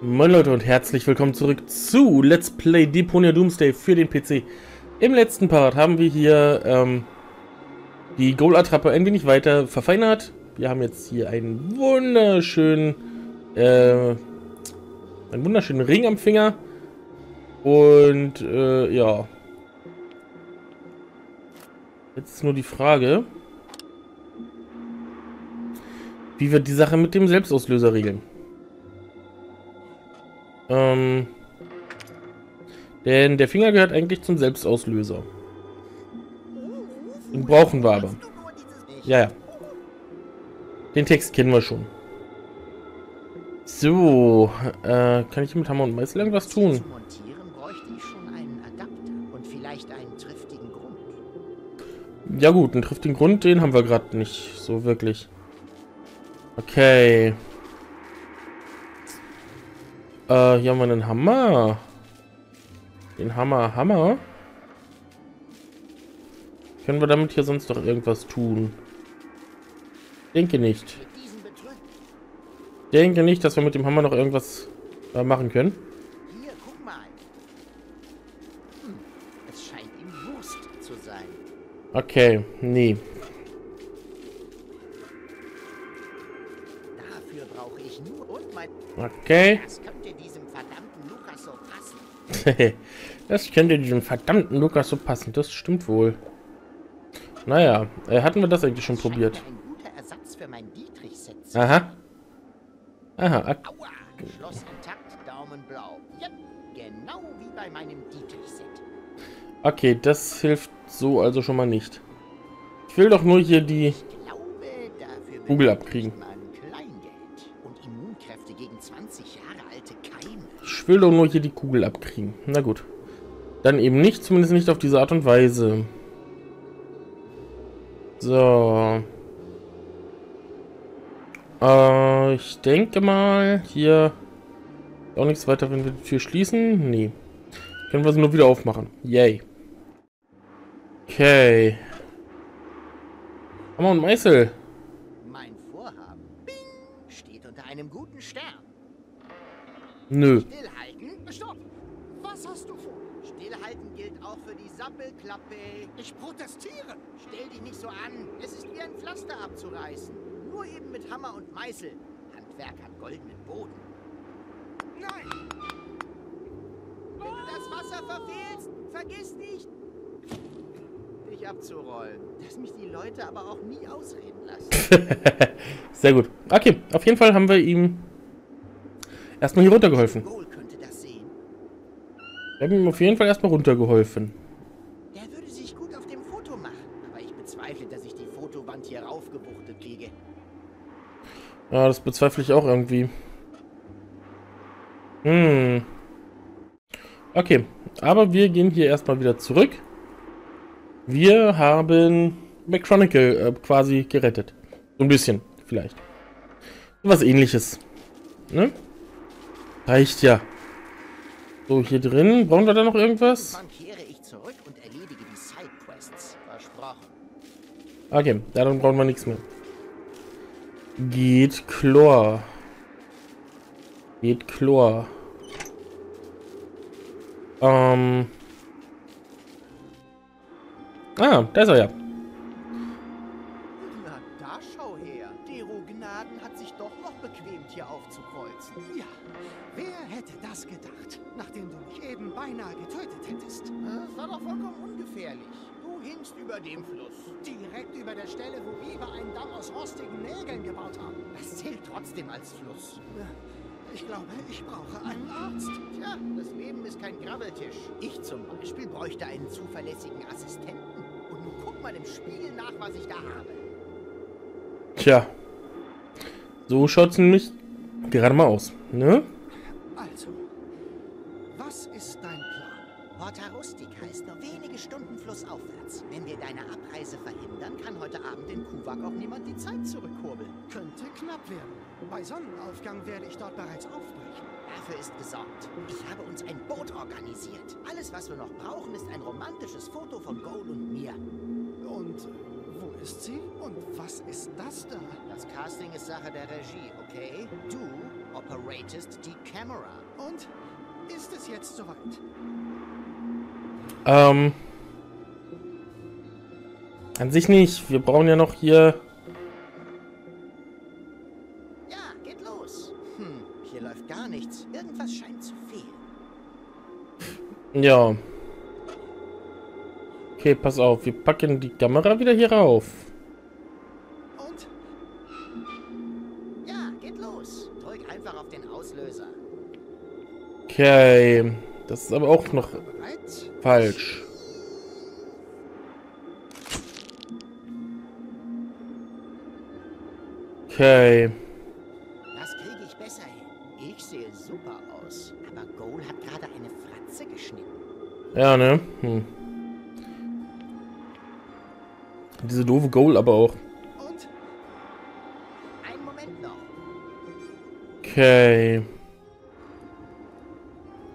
Moin Leute und herzlich willkommen zurück zu Let's Play Deponia Doomsday für den PC. Im letzten Part haben wir hier ähm, die Goal-Attrappe ein wenig weiter verfeinert. Wir haben jetzt hier einen wunderschönen, äh, einen wunderschönen Ring am Finger. Und äh, ja. Jetzt ist nur die Frage, wie wir die Sache mit dem Selbstauslöser regeln. Ähm, denn der Finger gehört eigentlich zum Selbstauslöser. Den brauchen wir aber. Ja, ja. Den Text kennen wir schon. So, äh, kann ich mit Hammer und Meißel irgendwas tun? Ja gut, einen triftigen Grund, den haben wir gerade nicht so wirklich. Okay. Äh, hier haben wir einen Hammer. Den Hammer, Hammer. Können wir damit hier sonst noch irgendwas tun? Denke nicht. Denke nicht, dass wir mit dem Hammer noch irgendwas äh, machen können. Hier, guck mal. Hm, es scheint ihm Wurst zu sein. Okay, nee. Dafür brauche ich nur und mein Okay. Das das könnte diesem verdammten Lukas so passen. Das stimmt wohl. Naja, äh, hatten wir das eigentlich schon probiert? Aha. Aha. Ak Schloss intakt, Daumen blau. Ja, genau wie bei meinem Dietrich-Set. Okay, das hilft so also schon mal nicht. Ich will doch nur hier die Kugel abkriegen. Ich will doch nur hier die Kugel abkriegen. Na gut. Dann eben nicht, zumindest nicht auf diese Art und Weise. So. Äh, ich denke mal, hier auch nichts weiter, wenn wir die Tür schließen. Nee. Können wir sie nur wieder aufmachen. Yay. Okay. Hammer und Meißel. Mein Vorhaben Bing, steht unter einem guten Stern. Nö. Sappelklappe. Ich protestiere. Stell dich nicht so an. Es ist wie ein Pflaster abzureißen. Nur eben mit Hammer und Meißel. Handwerk hat goldenen Boden. Nein! Wenn du das Wasser verfehlst, vergiss nicht, dich abzurollen. Dass mich die Leute aber auch nie ausreden lassen. Sehr gut. Okay, auf jeden Fall haben wir ihm erstmal hier runtergeholfen. Wir haben ihm auf jeden Fall erstmal runtergeholfen. Ja, das bezweifle ich auch irgendwie. Hm. Okay, aber wir gehen hier erstmal wieder zurück. Wir haben McChronicle äh, quasi gerettet. So ein bisschen, vielleicht. Was ähnliches. Ne? Reicht ja. So, hier drin. Brauchen wir da noch irgendwas? Okay, dann brauchen wir nichts mehr. Geht Chlor. Geht Chlor. Ähm. Ah, da ist er ja. Na, da schau her. Dero Gnaden hat sich doch noch bequemt, hier aufzukreuzen. Ja, wer hätte das gedacht, nachdem du mich eben beinahe getötet hättest? Das war doch vollkommen ungefährlich. Du hingst über dem Fluss. Direkt über der Stelle, wo Weber einen Damm aus rostigen Nägeln gebaut haben. Das zählt trotzdem als Fluss. Ich glaube, ich brauche einen Arzt. Tja, das Leben ist kein Grabbeltisch. Ich zum Beispiel bräuchte einen zuverlässigen Assistenten. Und nun guck mal im Spiegel nach, was ich da habe. Tja. So schaut es nämlich gerade mal aus, ne? Gesorgt. Ich habe uns ein Boot organisiert. Alles, was wir noch brauchen, ist ein romantisches Foto von Goal und mir. Und wo ist sie? Und was ist das da? Das Casting ist Sache der Regie, okay? Du, operatest die Kamera. Und ist es jetzt soweit? Ähm. An sich nicht. Wir brauchen ja noch hier. Ja. Okay, pass auf. Wir packen die Kamera wieder hier rauf. Und? Ja, geht los. Drück einfach auf den Auslöser. Okay. Das ist aber auch noch falsch. Okay. Ja, ne? Hm. Diese doofe Goal aber auch. Und? Ein Moment noch. Okay.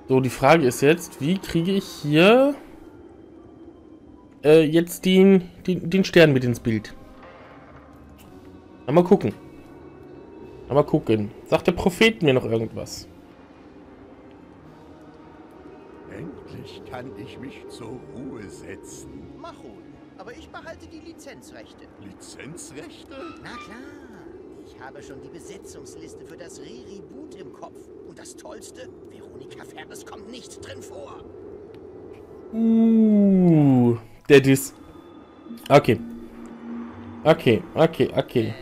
So, die Frage ist jetzt, wie kriege ich hier äh, jetzt den, den, den Stern mit ins Bild? Na, mal gucken. Na, mal gucken. Sagt der Prophet mir noch irgendwas? Endlich kann ich mich zur Ruhe setzen. Mach wohl. Aber ich behalte die Lizenzrechte. Lizenzrechte? Na klar. Ich habe schon die Besetzungsliste für das Re-Reboot im Kopf. Und das Tollste, Veronika Ferres kommt nicht drin vor. Uh, der Diss. Okay. Okay, okay, okay.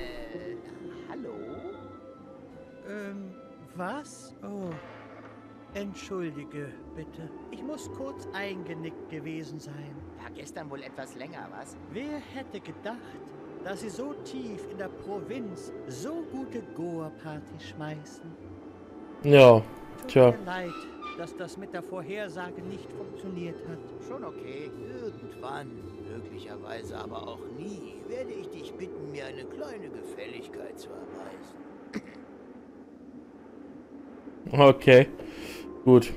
Entschuldige, bitte. Ich muss kurz eingenickt gewesen sein. War gestern wohl etwas länger, was? Wer hätte gedacht, dass sie so tief in der Provinz so gute Goa-Party schmeißen? Ja, Tut Tja. mir leid, dass das mit der Vorhersage nicht funktioniert hat. Schon okay. Irgendwann, möglicherweise aber auch nie, werde ich dich bitten, mir eine kleine Gefälligkeit zu erweisen. okay. Gut.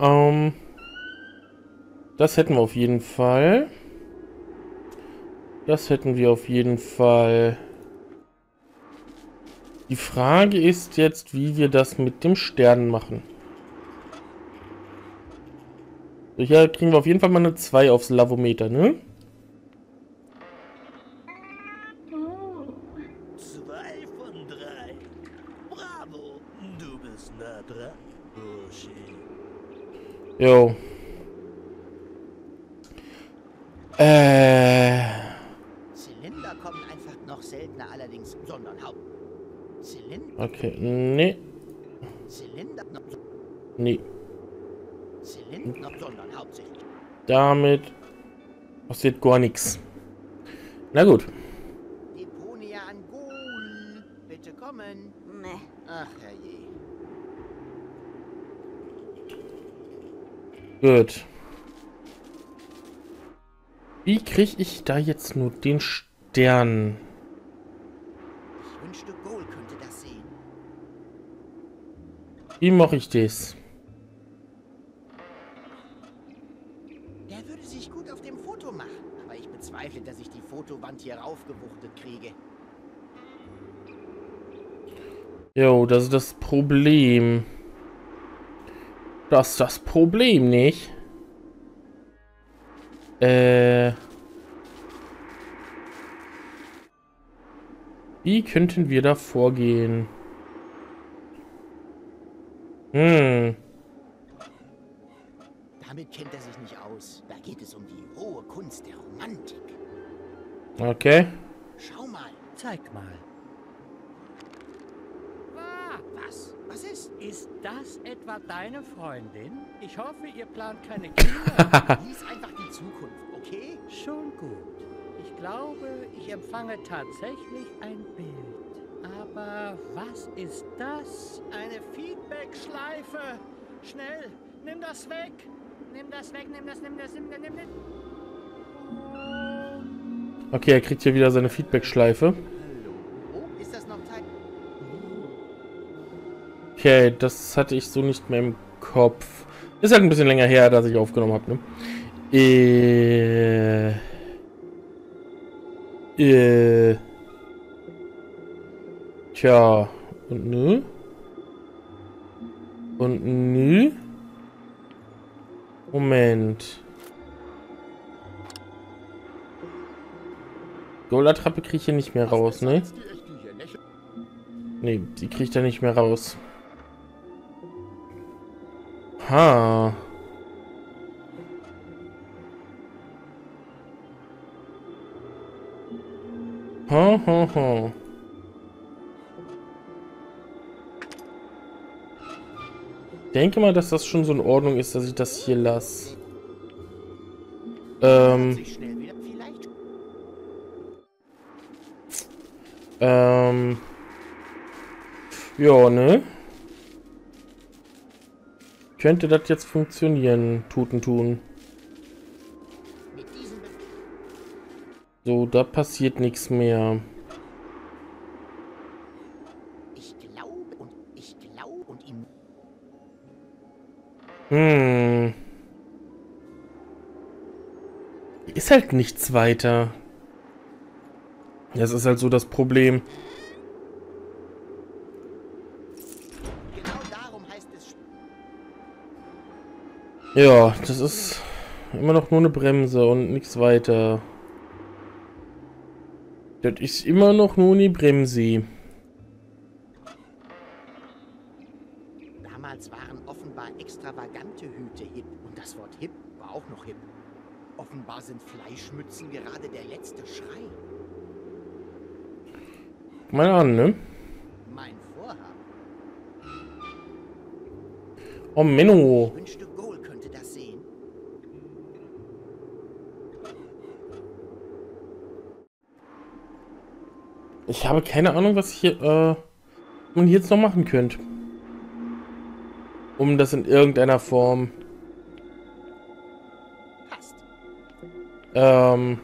Ähm, das hätten wir auf jeden Fall. Das hätten wir auf jeden Fall. Die Frage ist jetzt, wie wir das mit dem Stern machen. Hier kriegen wir auf jeden Fall mal eine 2 aufs Lavometer, ne? Zwei von drei. Bravo. Du bist nah dran, Bursche. Jo. Äh. Zylinder kommen einfach noch seltener, allerdings, sondern Haupt. Zylinder, Okay, nee, Zylinder, noch, nee. Zylinder, noch, sondern hauptsächlich. Damit passiert gar nichts. Na gut. Deponia an Gol. Bitte kommen. Meh. Ach, herrje. Gut. Wie kriege ich da jetzt nur den Stern? Ich wünschte, Gol könnte das sehen. Wie mache ich das? Der würde sich gut auf dem Foto machen. Aber ich bezweifle, dass ich die Fotowand hier raufgewuchtet kriege. Jo, das ist das Problem. Das ist das Problem, nicht? Äh. Wie könnten wir da vorgehen? Hm. Damit kennt er sich nicht aus. Da geht es um die hohe Kunst der Romantik. Okay. Schau mal. Zeig mal. Ah, Was? Was ist? das etwa deine Freundin? Ich hoffe, ihr plant keine Kinder. Lies einfach die Zukunft, okay? Schon gut. Ich glaube, ich empfange tatsächlich ein Bild. Aber was ist das? Eine Feedback-Schleife. Schnell, nimm das weg. Nimm das weg, nimm das, nimm das, nimm das, nimm das. Okay, er kriegt hier wieder seine Feedback-Schleife. Okay, das hatte ich so nicht mehr im Kopf. Ist halt ein bisschen länger her, dass ich aufgenommen habe, ne? Äh. Äh. Tja. Und ne? Und nö. Moment. Goal-Attrappe kriege ich hier nicht mehr raus, ne? Ne, die kriegt er nicht mehr raus. Ha. Ha, ha, ha. Ich denke mal, dass das schon so in Ordnung ist, dass ich das hier lasse. Ähm. Ähm. Ja, ne? Könnte das jetzt funktionieren, Tuten tun. mit diesem Be So, da passiert nichts mehr. Ich glaube und ich glaube und ihm. Hm. Ist halt nichts weiter. Das ist halt so das Problem. Ja, das ist immer noch nur eine Bremse und nichts weiter. Das ist immer noch nur eine Bremse. Damals waren offenbar extravagante Hüte hip. Und das Wort hip war auch noch hip. Offenbar sind Fleischmützen gerade der letzte Schrei. Mal an, ne? Mein Vorhaben. Oh, Menno. Ich wünschte, Goal könnte das sehen. Ich habe keine Ahnung, was ich hier, äh, man hier jetzt noch machen könnte. Um das in irgendeiner Form, ähm,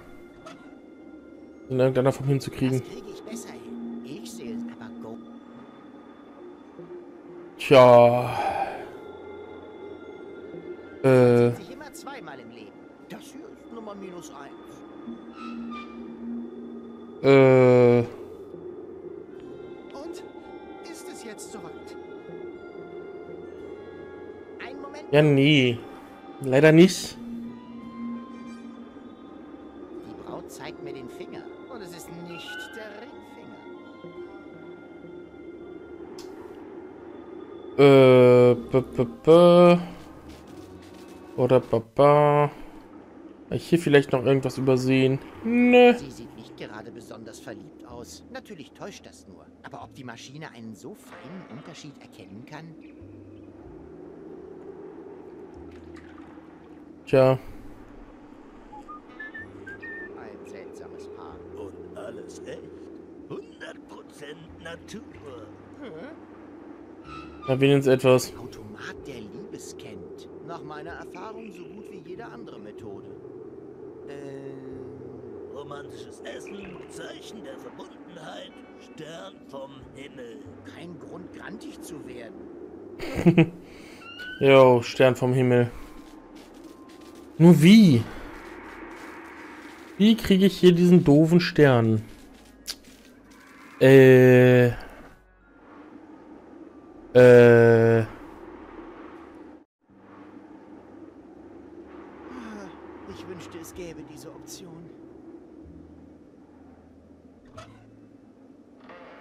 in irgendeiner Form hinzukriegen. kriege ich besser ja, nee. Leider nicht. Die Braut zeigt mir den Finger. Und es ist nicht der Ringfinger. Äh, b -b -b Oder Baba. Hab ich hier vielleicht noch irgendwas übersehen? Nö. Sie sieht nicht gerade besonders verliebt aus. Natürlich täuscht das nur. Aber ob die Maschine einen so feinen Unterschied erkennen kann? Tja. Ein seltsames Paar. Und alles echt? 100% Natur. Erwähnen Sie etwas. Automat, der Liebes kennt. Nach meiner Erfahrung so gut wie jede andere Methode. Äh, Romantisches Essen, Zeichen der Verbundenheit, Stern vom Himmel. kein Grund, grantig zu werden. Jo, Stern vom Himmel. Nur wie? Wie kriege ich hier diesen doofen Stern? Äh. Äh. Ich wünschte, es gäbe diese Option.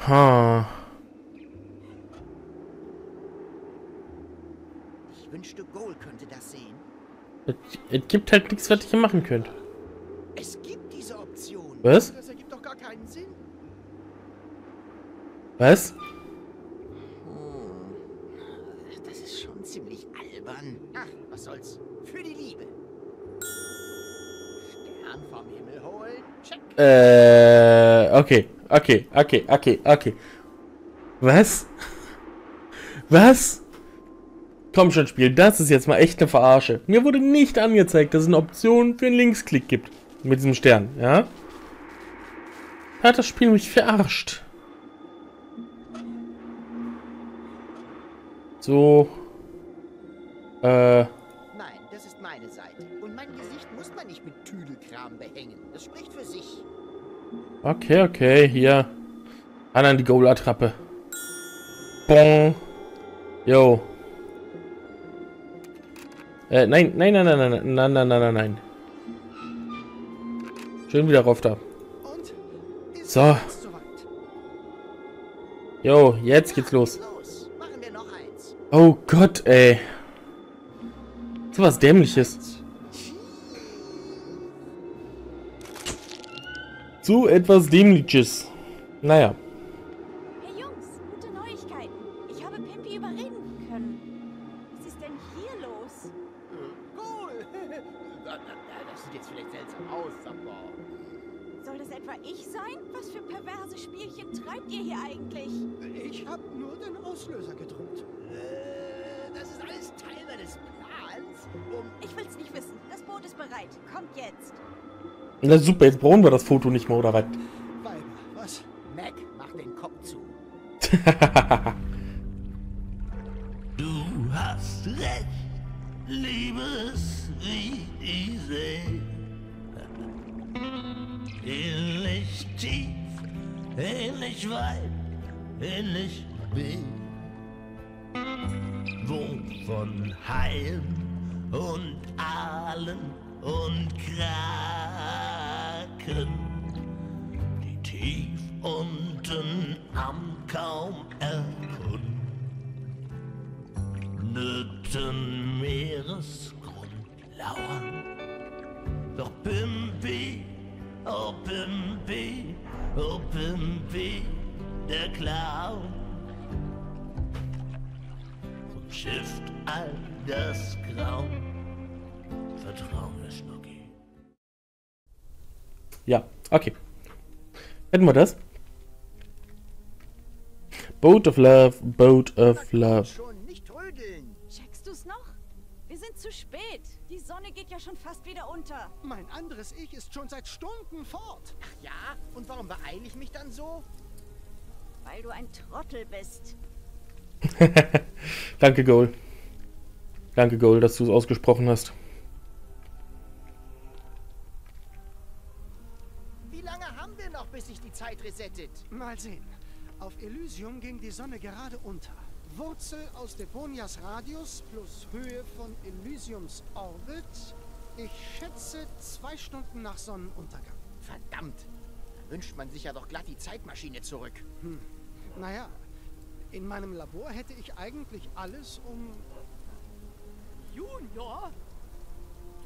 Ha. Ich wünschte, Goal könnte das sehen. Es, gibt halt nichts, was ich hier machen könnte. Es gibt diese Option. Was? Das ergibt doch gar keinen Sinn. Was? Hm. Das ist schon ziemlich albern. Ach, was soll's. Für die Liebe. Stern vom Himmel holen. Check. Äh, okay, okay, okay, okay, okay. Was? Was? Komm schon, Spiel, das ist jetzt mal echt eine Verarsche. Mir wurde nicht angezeigt, dass es eine Option für einen Linksklick gibt. Mit diesem Stern, ja? Hat das Spiel mich verarscht. So. Äh, Nein, das ist meine Seite. Und mein Gesicht muss man nicht mit Tüdelkram behängen. Das spricht für sich. okay, okay, hier. An an die Goal-Attrappe. Bong. Yo. Äh, nein, nein, nein, nein, nein, nein, nein, nein, nein, nein. Schön wieder rauf da. So. Jo, jetzt geht's los. Oh Gott, ey. So was Dämliches. So etwas Dämliches. Naja. Bereit. Kommt jetzt. Na super, jetzt brauchen wir das Foto nicht mehr, oder was? Weiber, was? Mac, mach den Kopf zu. am kaum erkundeten Meeresgrund lauern. Doch Pimpi, oh Pimpi, oh Pimpi, der Clown umschifft all das Grauen. Vertrau mir, Schnucki. Ja, okay. Hätten wir das? Boat of Love, Boat of Love. Schon nicht trödeln. Checkst du's noch? Wir sind zu spät. Die Sonne geht ja schon fast wieder unter. Mein anderes Ich ist schon seit Stunden fort. Ach ja? Und warum beeile ich mich dann so? Weil du ein Trottel bist. Danke, Goal. Danke, Goal, dass du es ausgesprochen hast. Wie lange haben wir noch, bis sich die Zeit resettet? Mal sehen. Auf Elysium ging die Sonne gerade unter. Wurzel aus Deponias Radius plus Höhe von Elysiums Orbit. Ich schätze zwei Stunden nach Sonnenuntergang. Verdammt. Da wünscht man sich ja doch glatt die Zeitmaschine zurück. Naja, in meinem Labor hätte ich eigentlich alles um... Junior?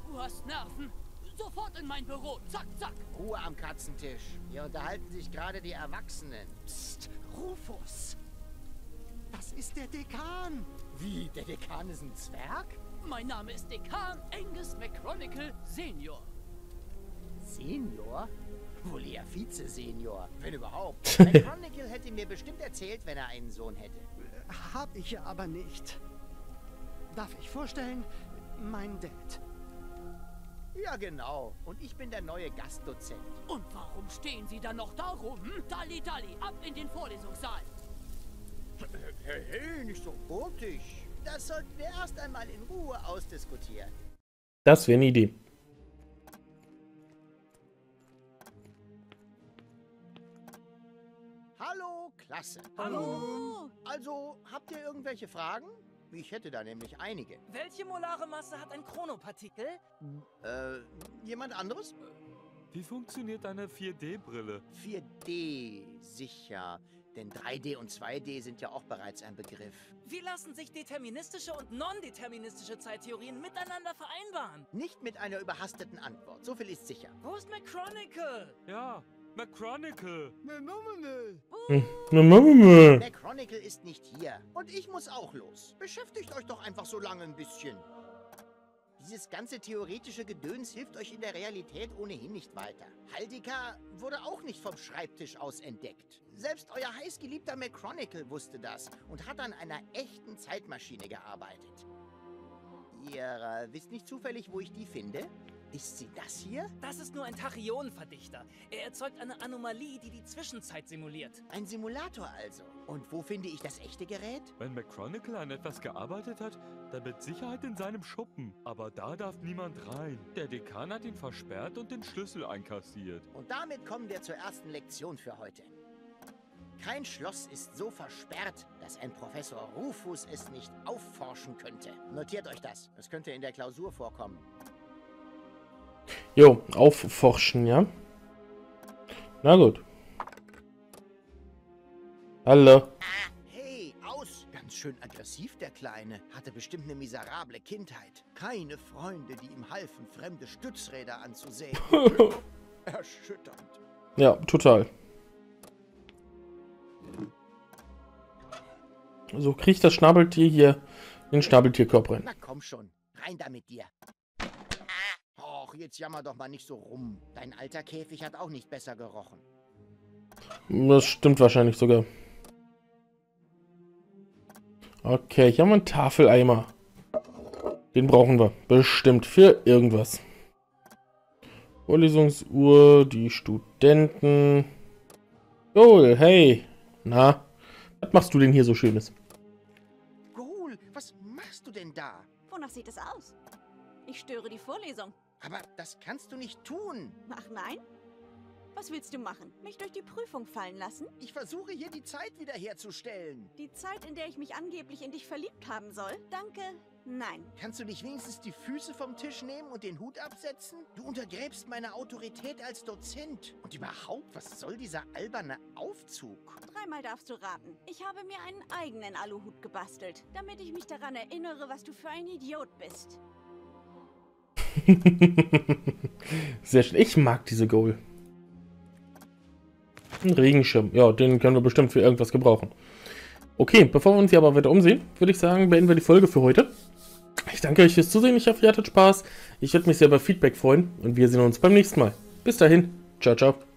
Du hast Nerven. Sofort in mein Büro. Zack, zack. Ruhe am Katzentisch. Hier unterhalten sich gerade die Erwachsenen. Psst, Rufus. Das ist der Dekan. Wie, der Dekan ist ein Zwerg? Mein Name ist Dekan Angus McChronicle Senior. Senior? Wohl eher Vize-Senior, wenn überhaupt. McChronicle hätte mir bestimmt erzählt, wenn er einen Sohn hätte. Hab ich ja aber nicht. Darf ich vorstellen, mein Dad. Ja, genau. Und ich bin der neue Gastdozent. Und warum stehen Sie dann noch da rum? Dalli, dalli, ab in den Vorlesungssaal. Hey, hey, nicht so hurtig. Das sollten wir erst einmal in Ruhe ausdiskutieren. Das wäre eine Idee. Hallo, Klasse. Oh, Also, habt ihr irgendwelche Fragen? Ich hätte da nämlich einige. Welche molare Masse hat ein Chronopartikel? Äh, jemand anderes? Wie funktioniert deine 4D-Brille? 4D, sicher. Denn 3D und 2D sind ja auch bereits ein Begriff. Wie lassen sich deterministische und non-deterministische Zeittheorien miteinander vereinbaren? Nicht mit einer überhasteten Antwort. So viel ist sicher. Wo ist McChronicle? Ja, McChronicle. Hm. Der Chronicle ist nicht hier. Und ich muss auch los. Beschäftigt euch doch einfach so lange ein bisschen. Dieses ganze theoretische Gedöns hilft euch in der Realität ohnehin nicht weiter. Haldika wurde auch nicht vom Schreibtisch aus entdeckt. Selbst euer heißgeliebter McChronicle wusste das und hat an einer echten Zeitmaschine gearbeitet. Ihr äh, wisst nicht zufällig, wo ich die finde? Ist sie das hier? Das ist nur ein Tachyonverdichter. Er erzeugt eine Anomalie, die die Zwischenzeit simuliert. Ein Simulator also. Und wo finde ich das echte Gerät? Wenn McChronicle an etwas gearbeitet hat, dann mit Sicherheit in seinem Schuppen. Aber da darf niemand rein. Der Dekan hat ihn versperrt und den Schlüssel einkassiert. Und damit kommen wir zur ersten Lektion für heute. Kein Schloss ist so versperrt, dass ein Professor Rufus es nicht aufforschen könnte. Notiert euch das. Es könnte in der Klausur vorkommen. Jo, aufforschen, ja? Na gut. Hallo. Hey, aus! Ganz schön aggressiv, der Kleine. Hatte bestimmt eine miserable Kindheit. Keine Freunde, die ihm halfen, fremde Stützräder anzusehen. Erschütternd. Ja, total. So, kriegt das Schnabeltier hier den Schnabeltierkorb rein. Na komm schon, rein da mit dir. Och, jetzt jammer doch mal nicht so rum. Dein alter Käfig hat auch nicht besser gerochen. Das stimmt wahrscheinlich sogar. Okay, hier haben wir einen Tafeleimer. Den brauchen wir. Bestimmt für irgendwas. Vorlesungsuhr, die Studenten. Joel, hey. Na, was machst du denn hier so Schönes? Gohl, was machst du denn da? Wonach sieht es aus? Ich störe die Vorlesung. Aber das kannst du nicht tun. Ach nein? Was willst du machen? Mich durch die Prüfung fallen lassen? Ich versuche hier die Zeit wiederherzustellen. Die Zeit, in der ich mich angeblich in dich verliebt haben soll? Danke, nein. Kannst du nicht wenigstens die Füße vom Tisch nehmen und den Hut absetzen? Du untergräbst meine Autorität als Dozent. Und überhaupt, was soll dieser alberne Aufzug? Dreimal darfst du raten. Ich habe mir einen eigenen Aluhut gebastelt, damit ich mich daran erinnere, was du für ein Idiot bist. Sehr schön. Ich mag diese Goal. Ein Regenschirm. Ja, den können wir bestimmt für irgendwas gebrauchen. Okay, bevor wir uns hier aber weiter umsehen, würde ich sagen, beenden wir die Folge für heute. Ich danke euch fürs Zusehen. Ich hoffe, ihr hattet Spaß. Ich würde mich sehr über Feedback freuen. Und wir sehen uns beim nächsten Mal. Bis dahin. Ciao, ciao.